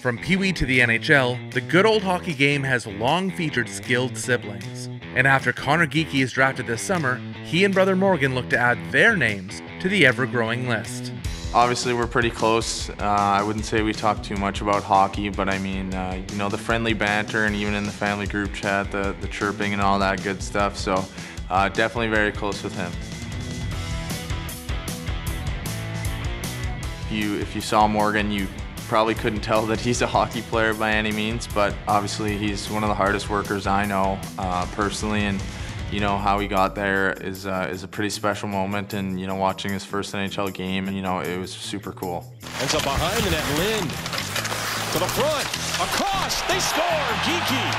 From Pee Wee to the NHL, the good old hockey game has long featured skilled siblings. And after Conor Geekie is drafted this summer, he and brother Morgan look to add their names to the ever growing list. Obviously, we're pretty close. Uh, I wouldn't say we talk too much about hockey, but I mean, uh, you know, the friendly banter and even in the family group chat, the, the chirping and all that good stuff. So, uh, definitely very close with him. You, if you saw Morgan, you probably couldn't tell that he's a hockey player by any means, but obviously he's one of the hardest workers I know uh, personally, and you know how he got there is uh, is a pretty special moment. And you know, watching his first NHL game, and you know, it was super cool. Ends up behind the net, Lind to the front, across, they score. Geekie,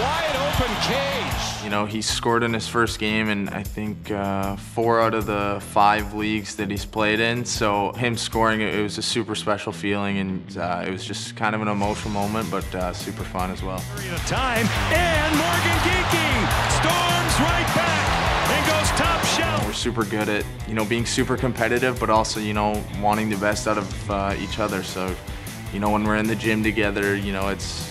wide open cage. You know, he scored in his first game in I think uh, four out of the five leagues that he's played in. So him scoring, it was a super special feeling, and uh, it was just kind of an emotional moment, but uh, super fun as well. Time and Morgan Geekie storms right back and goes top shelf. We're super good at you know being super competitive, but also you know wanting the best out of uh, each other. So you know when we're in the gym together, you know it's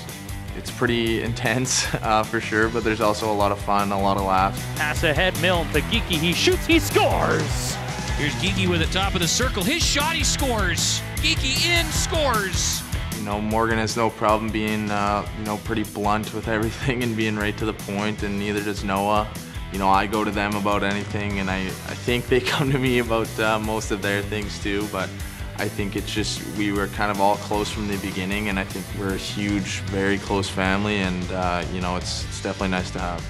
it's pretty intense uh, for sure, but there's also a lot of fun, a lot of laughs. Pass ahead, Milne to Geekie. He shoots, he scores. Here's Geekie with the top of the circle. His shot, he scores. Geekie in, scores. You know, Morgan has no problem being, uh, you know, pretty blunt with everything and being right to the point, and neither does Noah. You know, I go to them about anything, and I, I think they come to me about uh, most of their things too, but I think it's just we were kind of all close from the beginning, and I think we're a huge, very close family, and uh, you know, it's, it's definitely nice to have.